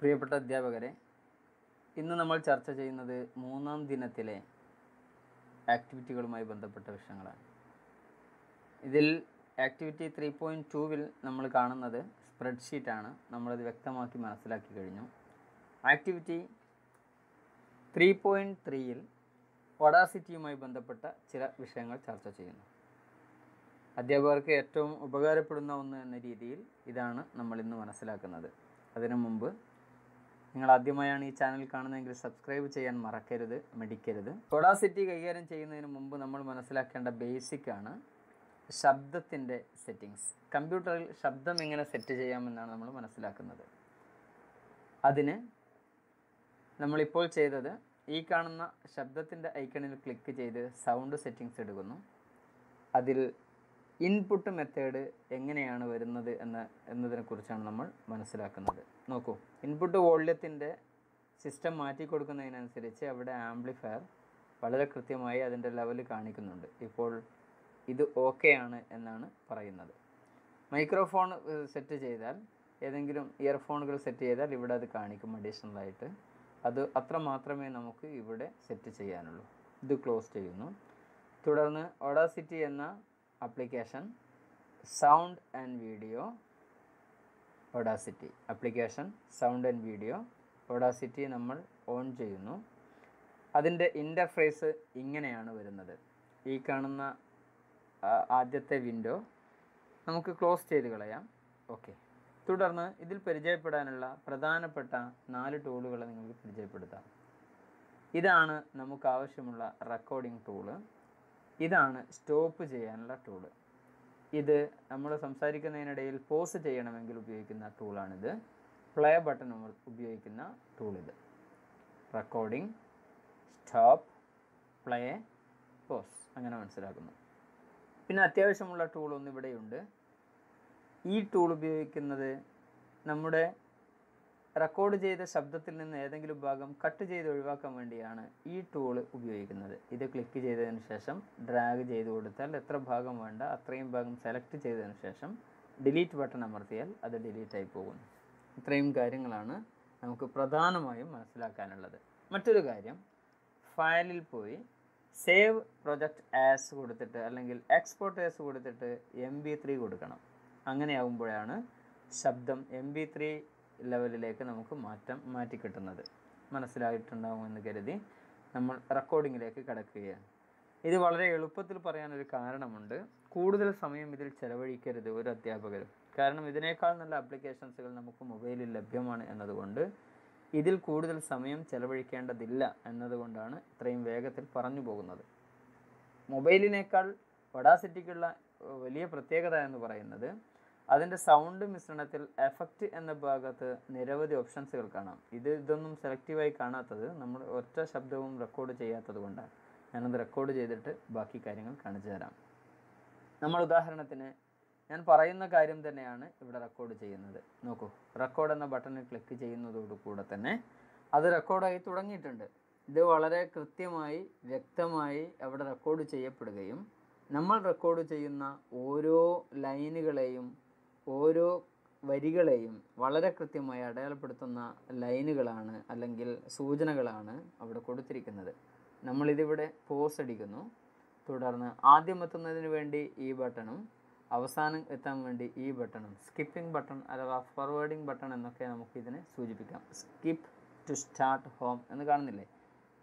പ്രിയപ്പെട്ട അധ്യാപകരെ ഇന്ന് നമ്മൾ ചർച്ച ചെയ്യുന്നത് മൂന്നാം ദിനത്തിലെ ആക്ടിവിറ്റികളുമായി ബന്ധപ്പെട്ട വിഷയങ്ങളാണ്. ഇതിൽ ആക്ടിവിറ്റി ത്രീ പോയിന്റ് ടൂവിൽ നമ്മൾ കാണുന്നത് സ്പ്രെഡ്ഷീറ്റാണ് നമ്മളത് വ്യക്തമാക്കി മനസ്സിലാക്കി കഴിഞ്ഞു. ആക്ടിവിറ്റി ത്രീ പോയിന്റ് ത്രീയിൽ ഒഡാസിറ്റിയുമായി ബന്ധപ്പെട്ട ചില വിഷയങ്ങൾ ചർച്ച ചെയ്യുന്നു. അധ്യാപകർക്ക് ഏറ്റവും ഉപകാരപ്പെടുന്ന ഒന്ന് എന്ന രീതിയിൽ ഇതാണ് നമ്മൾ ഇന്ന് മനസ്സിലാക്കുന്നത്. അതിനു മുമ്പ് നിങ്ങൾ ആദ്യമായാണ് ഈ ചാനൽ കാണുന്നതെങ്കിൽ സബ്സ്ക്രൈബ് ചെയ്യാൻ മറക്കരുത് മടിക്കരുത്. കൊടാസിറ്റി കൈകാര്യം ചെയ്യുന്നതിന് മുമ്പ് നമ്മൾ മനസ്സിലാക്കേണ്ട ബേസിക് ആണ് ശബ്ദത്തിന്റെ സെറ്റിങ്സ് കമ്പ്യൂട്ടറിൽ ശബ്ദം എങ്ങനെ സെറ്റ് ചെയ്യാമെന്നാണ് നമ്മൾ മനസ്സിലാക്കുന്നത്. അതിന് നമ്മളിപ്പോൾ ചെയ്തത് ഈ കാണുന്ന ശബ്ദത്തിന്റെ ഐക്കണിൽ ക്ലിക്ക് ചെയ്ത് സൗണ്ട് സെറ്റിങ്സ് എടുക്കുന്നു അതിൽ ഇൻപുട്ട് മെത്തേഡ് എങ്ങനെയാണ് വരുന്നത് എന്ന എന്നതിനെക്കുറിച്ചാണ് നമ്മൾ മനസ്സിലാക്കുന്നത്. നോക്കൂ ഇൻപുട്ട് വോള്യത്തിന്റെ സിസ്റ്റം മാറ്റി കൊടുക്കുന്നതിനനുസരിച്ച് അവിടെ ആംപ്ലിഫയർ വളരെ കൃത്യമായി അതിന്റെ ലെവൽ കാണിക്കുന്നുണ്ട്. ഇപ്പോൾ ഇത് ഓക്കെ ആണ് എന്നാണ് പറയുന്നത്. മൈക്രോഫോൺ സെറ്റ് ചെയ്താൽ ഏതെങ്കിലും ഇയർഫോണുകൾ സെറ്റ് ചെയ്താൽ ഇവിടെ അത് കാണിക്കും അഡീഷണലായിട്ട് അത് അത്ര മാത്രമേ നമുക്ക് ഇവിടെ സെറ്റ് ചെയ്യാനുള്ളൂ. ഇത് ക്ലോസ് ചെയ്യുന്നു. തുടർന്ന് ഒഡാസിറ്റി എന്ന application sound and video Audacity application sound and video Audacity നമ്മൾ ഓൺ ചെയ്യുന്നു. അതിന്റെ ഇന്റർഫേസ് ഇങ്ങനെയാണ് വരുന്നത്. ഈ കാണുന്ന ആദ്യത്തെ വിൻഡോ നമുക്ക് ക്ലോസ് ചെയ്ത് കളയാം. ഓക്കെ തുടർന്ന് ഇതിൽ പരിചയപ്പെടാനുള്ള പ്രധാനപ്പെട്ട നാല് ടൂളുകളെ നിങ്ങൾക്ക് പരിചയപ്പെടുത്താം. ഇതാണ് നമുക്ക് ആവശ്യമുള്ള റെക്കോർഡിംഗ് ടൂൾ ഇതാണ് സ്റ്റോപ്പ് ചെയ്യാനുള്ള ടൂൾ ഇത് നമ്മൾ സംസാരിക്കുന്നതിനിടയിൽ പോസ് ചെയ്യണമെങ്കിൽ ഉപയോഗിക്കുന്ന ടൂളാണിത് പ്ലേ ബട്ടൺ നമ്മൾ ഉപയോഗിക്കുന്ന ടൂളിത് റെക്കോർഡിംഗ് സ്റ്റോപ്പ് പ്ലേ പോസ് അങ്ങനെ മനസ്സിലാക്കുന്നു. പിന്നെ അത്യാവശ്യമുള്ള ഇവിടെയുണ്ട്. ഈ ടൂൾ ഉപയോഗിക്കുന്നത് നമ്മുടെ റെക്കോർഡ് ചെയ്ത ശബ്ദത്തിൽ നിന്ന് ഏതെങ്കിലും ഭാഗം കട്ട് ചെയ്ത് ഒഴിവാക്കാൻ വേണ്ടിയാണ് ഈ ടൂൾ ഉപയോഗിക്കുന്നത്. ഇത് ക്ലിക്ക് ചെയ്തതിന് ശേഷം ഡ്രാഗ് ചെയ്ത് കൊടുത്താൽ എത്ര ഭാഗം വേണ്ട അത്രയും ഭാഗം സെലക്ട് ചെയ്തതിന് ശേഷം ഡിലീറ്റ് ബട്ടൺ അമർത്തിയാൽ അത് ഡിലീറ്റ് ആയി പോകും. ഇത്രയും കാര്യങ്ങളാണ് നമുക്ക് പ്രധാനമായും മനസ്സിലാക്കാനുള്ളത്. മറ്റൊരു കാര്യം ഫയലിൽ പോയി സേവ് പ്രൊജക്റ്റ് ആസ് കൊടുത്തിട്ട് അല്ലെങ്കിൽ എക്സ്പോർട്ട് ആസ് കൊടുത്തിട്ട് എം ബി ത്രീ കൊടുക്കണം. അങ്ങനെയാകുമ്പോഴാണ് ശബ്ദം എം ബി ത്രീ ലെവലിലേക്ക് നമുക്ക് മാറ്റം മാറ്റി കിട്ടുന്നത് മനസ്സിലായിട്ടുണ്ടാകുമെന്ന് കരുതി നമ്മൾ റെക്കോർഡിങ്ങിലേക്ക് കടക്കുകയാണ്. ഇത് വളരെ എളുപ്പത്തിൽ പറയാനൊരു കാരണമുണ്ട്. കൂടുതൽ സമയം ഇതിൽ ചെലവഴിക്കരുത് ഒരു അധ്യാപകരും. കാരണം ഇതിനേക്കാൾ നല്ല ആപ്ലിക്കേഷൻസുകൾ നമുക്ക് മൊബൈലിൽ ലഭ്യമാണ് എന്നതുകൊണ്ട് ഇതിൽ കൂടുതൽ സമയം ചെലവഴിക്കേണ്ടതില്ല എന്നതുകൊണ്ടാണ് ഇത്രയും വേഗത്തിൽ പറഞ്ഞു പോകുന്നത്. മൊബൈലിനേക്കാൾ വഡാസിറ്റിക്കുള്ള വലിയ പ്രത്യേകത എന്ന് പറയുന്നത് അതിന്റെ സൗണ്ട് മിശ്രണത്തിൽ എഫക്റ്റ് എന്ന ഭാഗത്ത് നിരവധി ഓപ്ഷൻസുകൾ കാണാം. ഇത് ഇതൊന്നും സെലക്റ്റീവായി കാണാത്തത് നമ്മൾ ഒറ്റ ശബ്ദവും റെക്കോർഡ് ചെയ്യാത്തത് കൊണ്ടാണ്. ഞാനത് റെക്കോർഡ് ചെയ്തിട്ട് ബാക്കി കാര്യങ്ങൾ കാണിച്ചു തരാം. നമ്മൾ ഉദാഹരണത്തിന് ഞാൻ പറയുന്ന കാര്യം തന്നെയാണ് ഇവിടെ റെക്കോർഡ് ചെയ്യുന്നത്. നോക്കൂ റെക്കോർഡ് എന്ന ബട്ടണിൽ ക്ലിക്ക് ചെയ്യുന്നതോടുകൂടെ തന്നെ അത് റെക്കോർഡായി തുടങ്ങിയിട്ടുണ്ട്. ഇത് വളരെ കൃത്യമായി വ്യക്തമായി അവിടെ റെക്കോർഡ് ചെയ്യപ്പെടുകയും നമ്മൾ റെക്കോർഡ് ചെയ്യുന്ന ഓരോ ലൈനുകളെയും ഓരോ വരികളെയും വളരെ കൃത്യമായി അടയാളപ്പെടുത്തുന്ന ലൈനുകളാണ് അല്ലെങ്കിൽ സൂചനകളാണ് അവിടെ കൊടുത്തിരിക്കുന്നത്. നമ്മളിതിവിടെ പോസ് അടിക്കുന്നു. തുടർന്ന് ആദ്യം എത്തുന്നതിന് വേണ്ടി ഈ ബട്ടണും അവസാനം എത്താൻ വേണ്ടി ഈ ബട്ടണും സ്കിപ്പിംഗ് ബട്ടൺ അഥവാ ഫോർവേഡിംഗ് ബട്ടൺ എന്നൊക്കെ നമുക്ക് ഇതിനെ സൂചിപ്പിക്കാം. സ്കിപ്പ് ടു സ്റ്റാർട്ട് ഹോം എന്ന് കാണുന്നില്ലേ?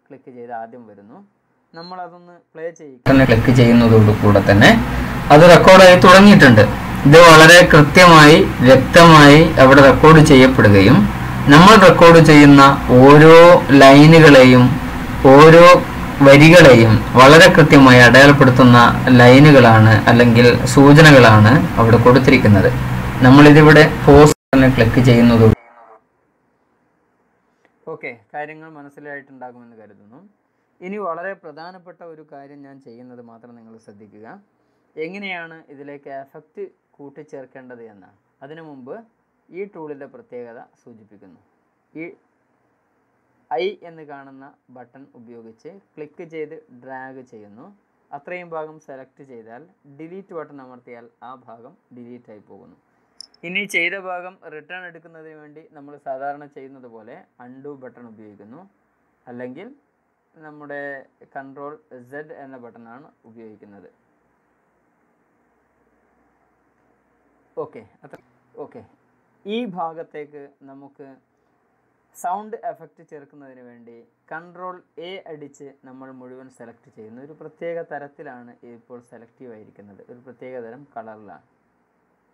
ക്ലിക്ക് ചെയ്ത് ആദ്യം വരുന്നു. നമ്മൾ അതൊന്ന് പ്ലേ ചെയ്യിക്കാൻ ക്ലിക്ക് ചെയ്യുന്നതോടുകൂടെ തന്നെ അത് റെക്കോർഡായി തുടങ്ങിയിട്ടുണ്ട്. ഇത് വളരെ കൃത്യമായി വ്യക്തമായി അവിടെ റെക്കോർഡ് ചെയ്യപ്പെടുകയും നമ്മൾ റെക്കോർഡ് ചെയ്യുന്ന ഓരോ ലൈനുകളെയും ഓരോ വരികളെയും വളരെ കൃത്യമായി അടയാളപ്പെടുത്തുന്ന ലൈനുകളാണ് അല്ലെങ്കിൽ സൂചനകളാണ് അവിടെ കൊടുത്തിരിക്കുന്നത്. നമ്മളിതിവിടെ പോസ്റ്റ് ക്ലിക്ക് ചെയ്യുന്നത് ഓക്കെ കാര്യങ്ങൾ മനസ്സിലായിട്ടുണ്ടാകുമെന്ന് കരുതുന്നു. ഇനി വളരെ പ്രധാനപ്പെട്ട ഒരു കാര്യം ഞാൻ ചെയ്യുന്നത് മാത്രം നിങ്ങൾ ശ്രദ്ധിക്കുക. എങ്ങനെയാണ് ഇതിലേക്ക് എഫക്റ്റ് കൂട്ടിച്ചേർക്കേണ്ടത് എന്ന് അതിനു മുമ്പ് ഈ ടൂളിന്റെ പ്രത്യേകത സൂചിപ്പിക്കുന്നു. ഈ ഐ എന്ന് കാണുന്ന ബട്ടൺ ഉപയോഗിച്ച് ക്ലിക്ക് ചെയ്ത് ഡ്രാഗ് ചെയ്യുന്നു. അത്രയും ഭാഗം സെലക്ട് ചെയ്താൽ ഡിലീറ്റ് ബട്ടൺ അമർത്തിയാൽ ആ ഭാഗം ഡിലീറ്റ് ആയി പോകുന്നു. ഇനി ചെയ്ത ഭാഗം റിട്ടേൺ എടുക്കുന്നതിന് വേണ്ടി നമ്മൾ സാധാരണ ചെയ്യുന്നത് പോലെ അൺഡു ബട്ടൺ ഉപയോഗിക്കുന്നു. അല്ലെങ്കിൽ നമ്മുടെ കൺട്രോൾ സെഡ് എന്ന ബട്ടണാണ് ഉപയോഗിക്കുന്നത്. ഓക്കെ അത്ര ഓക്കെ ഈ ഭാഗത്തേക്ക് നമുക്ക് സൗണ്ട് എഫക്റ്റ് ചേർക്കുന്നതിന് വേണ്ടി കൺട്രോൾ എ അടിച്ച് നമ്മൾ മുഴുവൻ സെലക്ട് ചെയ്യുന്നു. ഒരു പ്രത്യേക തരത്തിലാണ് ഇപ്പോൾ സെലക്റ്റീവ് ആയിരിക്കുന്നത്. ഒരു പ്രത്യേക തരം കളറിലാണ്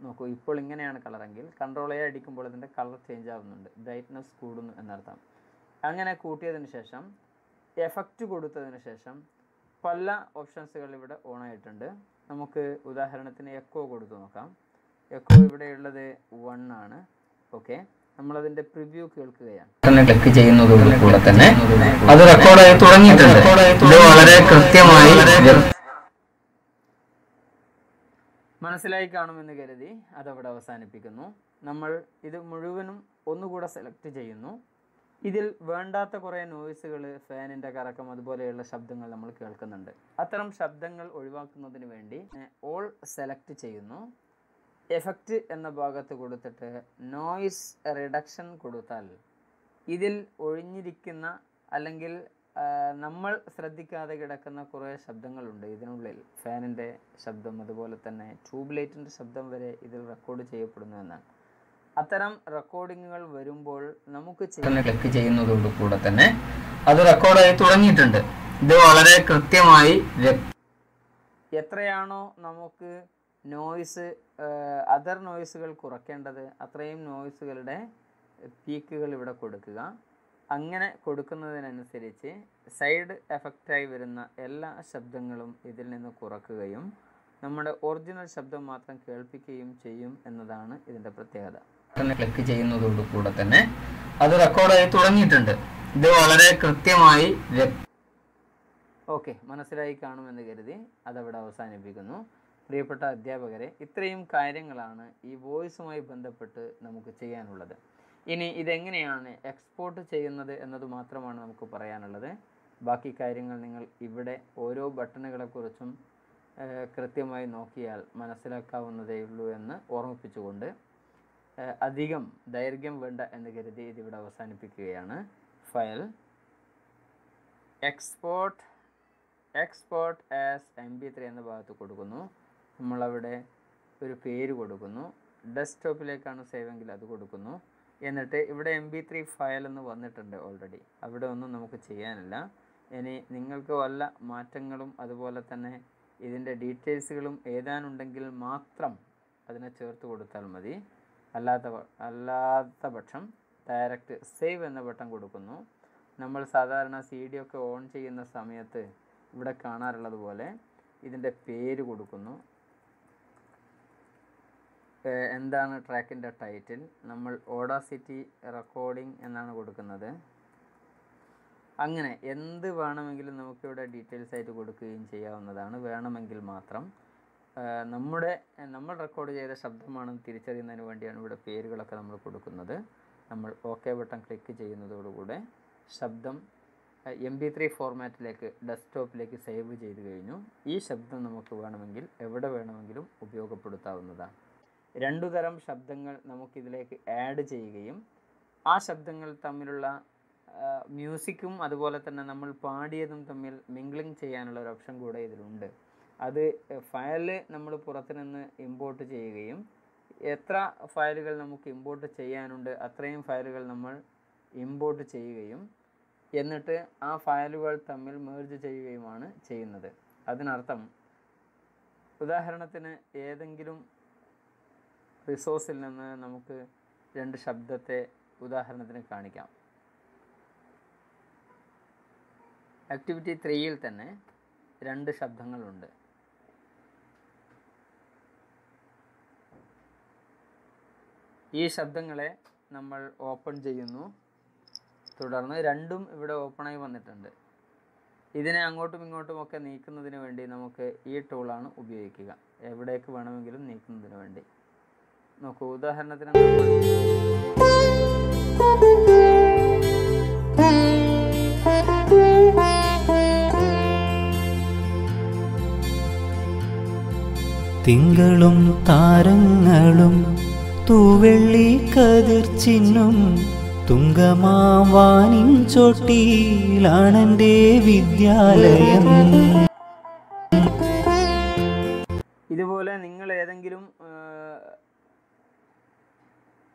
നോക്കൂ ഇപ്പോൾ ഇങ്ങനെയാണ് കളറെങ്കിൽ കൺട്രോൾ എ അടിക്കുമ്പോൾ അതിന്റെ കളർ ചേഞ്ച് ആവുന്നുണ്ട്. ബ്രൈറ്റ്നസ് കൂടുന്നു എന്നർത്ഥം. അങ്ങനെ കൂട്ടിയതിന് ശേഷം എഫക്റ്റ് കൊടുത്തതിന് ശേഷം പല ഓപ്ഷൻസുകൾ ഇവിടെ ഓൺ ആയിട്ടുണ്ട്. നമുക്ക് ഉദാഹരണത്തിന് എക്കോ കൊടുത്തു നോക്കാം. എക്കോ ഇവിടെയുള്ളത് വൺ ആണ്. ഓക്കെ നമ്മളതിന്റെ പ്രിവ്യൂ കേൾക്കുകയാണ്. ക്ലിക്ക് ചെയ്യുന്നതോടുകൂടെ തന്നെ അത് റെക്കോർഡായി തുടങ്ങിയിട്ടുണ്ട്. ഇത് വളരെ കൃത്യമായി മനസ്സിലായി കാണുമെന്ന് കരുതി അതവിടെ അവസാനിപ്പിക്കുന്നു. നമ്മൾ ഇത് മുഴുവനും ഒന്നുകൂടെ സെലക്ട് ചെയ്യുന്നു. ഇതിൽ വേണ്ടാത്ത കുറേ നോയ്സുകൾ ഫാനിന്റെ കറക്കം അതുപോലെയുള്ള ശബ്ദങ്ങൾ നമ്മൾ കേൾക്കുന്നുണ്ട്. അത്തരം ശബ്ദങ്ങൾ ഒഴിവാക്കുന്നതിന് വേണ്ടി ഓൾ സെലക്ട് ചെയ്യുന്നു. എഫക്റ്റ് എന്ന ഭാഗത്ത് കൊടുത്തിട്ട് നോയിസ് റിഡക്ഷൻ കൊടുത്താൽ ഇതിൽ ഒഴിഞ്ഞിരിക്കുന്ന അല്ലെങ്കിൽ നമ്മൾ ശ്രദ്ധിക്കാതെ കിടക്കുന്ന കുറേ ശബ്ദങ്ങളുണ്ട്. ഇതിനുള്ളിൽ ഫാനിന്റെ ശബ്ദം അതുപോലെ തന്നെ ട്യൂബ് ലൈറ്റിന്റെ ശബ്ദം വരെ ഇതിൽ റെക്കോർഡ് ചെയ്യപ്പെടുന്നു എന്നാണ്. അത്തരം റെക്കോർഡിങ്ങുകൾ വരുമ്പോൾ നമുക്ക് ചെയ്യുന്ന ക്ലിക്ക് ചെയ്യുന്നതോട് കൂടെ തന്നെ അത് റെക്കോർഡായി തുടങ്ങിയിട്ടുണ്ട്. ഇത് വളരെ കൃത്യമായി എത്രയാണോ നമുക്ക് നോയ്സ് അതർ നോയ്സുകൾ കുറയ്ക്കേണ്ടത് അത്രയും നോയ്സുകളുടെ പീക്കുകൾ ഇവിടെ കൊടുക്കുക. അങ്ങനെ കൊടുക്കുന്നതിനനുസരിച്ച് സൈഡ് എഫക്റ്റായി വരുന്ന എല്ലാ ശബ്ദങ്ങളും ഇതിൽ നിന്ന് കുറക്കുകയും നമ്മുടെ ഒറിജിനൽ ശബ്ദം മാത്രം കേൾപ്പിക്കുകയും ചെയ്യും എന്നതാണ് ഇതിന്റെ പ്രത്യേകത. ക്ലിക്ക് ചെയ്യുന്നതോട് കൂടെ തന്നെ അത് റെക്കോർഡായി തുടങ്ങിയിട്ടുണ്ട്. ഇത് വളരെ കൃത്യമായി ഓക്കെ മനസ്സിലായി കാണുമെന്ന് കരുതി അതവിടെ അവസാനിപ്പിക്കുന്നു. പ്രിയപ്പെട്ട അധ്യാപകരെ ഇത്രയും കാര്യങ്ങളാണ് ഈ വോയിസുമായി ബന്ധപ്പെട്ട് നമുക്ക് ചെയ്യാനുള്ളത്. ഇനി ഇതെങ്ങനെയാണ് എക്സ്പോർട്ട് ചെയ്യുന്നത് എന്നത് മാത്രമാണ് നമുക്ക് പറയാനുള്ളത്. ബാക്കി കാര്യങ്ങൾ നിങ്ങൾ ഇവിടെ ഓരോ ബട്ടണുകളെക്കുറിച്ചും കുറിച്ചും കൃത്യമായി നോക്കിയാൽ മനസ്സിലാക്കാവുന്നതേ ഉള്ളൂ എന്ന് ഓർമ്മിപ്പിച്ചുകൊണ്ട് അധികം ദൈർഘ്യം വേണ്ട എന്ന് കരുതി ഇതിവിടെ അവസാനിപ്പിക്കുകയാണ്. File export export as M P three എന്ന ഭാഗത്ത് കൊടുക്കുന്നു. നമ്മളവിടെ ഒരു പേര് കൊടുക്കുന്നു. ഡെസ്ക്ടോപ്പിലേക്കാണ് സേവ് എങ്കിൽ അത് കൊടുക്കുന്നു. എന്നിട്ട് ഇവിടെ എം ബി ത്രീ ഫയൽ എന്ന് വന്നിട്ടുണ്ട് ഓൾറെഡി അവിടെ ഒന്നും നമുക്ക് ചെയ്യാനില്ല. ഇനി നിങ്ങൾക്ക് വല്ല മാറ്റങ്ങളും അതുപോലെ തന്നെ ഇതിന്റെ ഡീറ്റെയിൽസുകളും എഴുതാനുണ്ടെങ്കിൽ മാത്രം അതിനെ ചേർത്ത് കൊടുത്താൽ മതി. അല്ലാത്ത അല്ലാത്ത പക്ഷം ഡയറക്റ്റ് സേവ് എന്ന ബട്ടൺ കൊടുക്കുന്നു. നമ്മൾ സാധാരണ സി ഡി ഒക്കെ ഓൺ ചെയ്യുന്ന സമയത്ത് ഇവിടെ കാണാറുള്ളത് പോലെ ഇതിന്റെ പേര് കൊടുക്കുന്നു. എന്താണ് ട്രാക്കിന്റെ ടൈറ്റിൽ? നമ്മൾ ഓഡാസിറ്റി റെക്കോർഡിംഗ് എന്നാണ് കൊടുക്കുന്നത്. അങ്ങനെ എന്ത് വേണമെങ്കിലും നമുക്കിവിടെ ഡീറ്റെയിൽസ് ആയിട്ട് കൊടുക്കുകയും ചെയ്യാവുന്നതാണ്. വേണമെങ്കിൽ മാത്രം. നമ്മുടെ നമ്മൾ റെക്കോർഡ് ചെയ്ത ശബ്ദമാണെന്ന് തിരിച്ചറിയുന്നതിന് വേണ്ടിയാണ് ഇവിടെ പേരുകളൊക്കെ നമ്മൾ കൊടുക്കുന്നത്. നമ്മൾ ഓക്കെ ബട്ടൺ ക്ലിക്ക് ചെയ്യുന്നതോടുകൂടെ ശബ്ദം എം ബി ത്രീ ഫോർമാറ്റിലേക്ക് ഡെസ്ക്ടോപ്പിലേക്ക് സേവ് ചെയ്ത് കഴിഞ്ഞു. ഈ ശബ്ദം നമുക്ക് വേണമെങ്കിൽ എവിടെ വേണമെങ്കിലും ഉപയോഗപ്പെടുത്താവുന്നതാണ്. രണ്ടു തരം ശബ്ദങ്ങൾ നമുക്കിതിലേക്ക് ആഡ് ചെയ്യുകയും ആ ശബ്ദങ്ങൾ തമ്മിലുള്ള മ്യൂസിക്കും അതുപോലെ തന്നെ നമ്മൾ പാടിയതും തമ്മിൽ മിംഗ്ലിംഗ് ചെയ്യാനുള്ള ഒരു ഓപ്ഷൻ കൂടെ ഇതിലുണ്ട്. അത് ഫയൽ നമ്മൾ പുറത്തുനിന്ന് ഇമ്പോർട്ട് ചെയ്യുകയും എത്ര ഫയലുകൾ നമുക്ക് ഇമ്പോർട്ട് ചെയ്യാനുണ്ട് അത്രയും ഫയലുകൾ നമ്മൾ ഇമ്പോർട്ട് ചെയ്യുകയും എന്നിട്ട് ആ ഫയലുകൾ തമ്മിൽ മേർജ് ചെയ്യുകയുമാണ് ചെയ്യുന്നത്. അതിനർത്ഥം ഉദാഹരണത്തിന് ഏതെങ്കിലും റിസോഴ്സിൽ നിന്ന് നമുക്ക് രണ്ട് ശബ്ദത്തെ ഉദാഹരണത്തിന് കാണിക്കാം. ആക്ടിവിറ്റി ത്രീയിൽ തന്നെ രണ്ട് ശബ്ദങ്ങളുണ്ട്. ഈ ശബ്ദങ്ങളെ നമ്മൾ ഓപ്പൺ ചെയ്യുന്നു. തുടർന്ന് രണ്ടും ഇവിടെ ഓപ്പണായി വന്നിട്ടുണ്ട്. ഇതിനെ അങ്ങോട്ടും ഇങ്ങോട്ടും ഒക്കെ നീക്കുന്നതിന് വേണ്ടി നമുക്ക് ഈ ടൂളാണ് ഉപയോഗിക്കുക. എവിടേക്ക് വേണമെങ്കിലും നീക്കുന്നതിന് വേണ്ടി. നോക്കൂ ഉദാഹരണത്തിന് തിങ്കളും താരങ്ങളും തൂവെള്ളി കതിർച്ചിന്നും തുങ്കമാവാനിൻ ചോട്ടിയിലാണെന്റെ വിദ്യാലയം. ഇതുപോലെ നിങ്ങൾ ഏതെങ്കിലും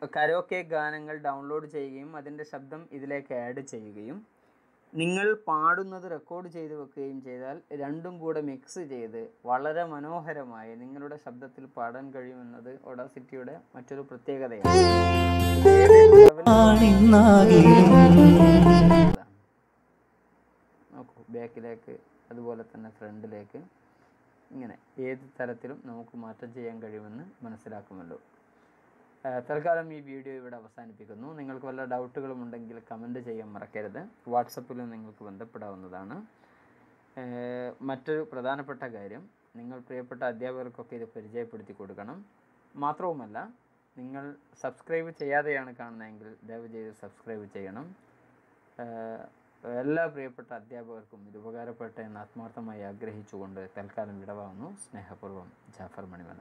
കരോക്കെ ഗാനങ്ങൾ ഡൗൺലോഡ് ചെയ്യുകയും അതിന്റെ ശബ്ദം ഇതിലേക്ക് ആഡ് ചെയ്യുകയും നിങ്ങൾ പാടുന്നത് റെക്കോർഡ് ചെയ്ത് വെക്കുകയും ചെയ്താൽ രണ്ടും കൂടെ മിക്സ് ചെയ്ത് വളരെ മനോഹരമായി നിങ്ങളുടെ ശബ്ദത്തിൽ പാടാൻ കഴിയുമെന്നത് ഒഡാസിറ്റിയുടെ മറ്റൊരു പ്രത്യേകതയാണ്. നോക്കൂ ബാക്കിലേക്ക് അതുപോലെ തന്നെ ഫ്രണ്ടിലേക്ക് ഇങ്ങനെ ഏത് തരത്തിലും നമുക്ക് മാറ്റം ചെയ്യാൻ കഴിയുമെന്ന് മനസ്സിലാക്കുമല്ലോ. തൽക്കാലം ഈ വീഡിയോ ഇവിടെ അവസാനിപ്പിക്കുന്നു. നിങ്ങൾക്ക് വല്ല ഡൗട്ടുകളും ഉണ്ടെങ്കിൽ കമന്റ് ചെയ്യാൻ മറക്കരുത്. വാട്സപ്പിൽ നിങ്ങൾക്ക് ബന്ധപ്പെടാവുന്നതാണ്. മറ്റൊരു പ്രധാനപ്പെട്ട കാര്യം നിങ്ങൾ പ്രിയപ്പെട്ട അധ്യാപകർക്കൊക്കെ ഇത് പരിചയപ്പെടുത്തി കൊടുക്കണം. മാത്രവുമല്ല നിങ്ങൾ സബ്സ്ക്രൈബ് ചെയ്യാതെയാണ് കാണുന്നതെങ്കിൽ ദയവ് ചെയ്ത് സബ്സ്ക്രൈബ് ചെയ്യണം എല്ലാ പ്രിയപ്പെട്ട അധ്യാപകർക്കും ഇത് ഉപകാരപ്പെട്ടെന്ന് ആത്മാർത്ഥമായി ആഗ്രഹിച്ചുകൊണ്ട് തൽക്കാലം വിടവാകുന്നു സ്നേഹപൂർവം ജാഫർ മണിമല.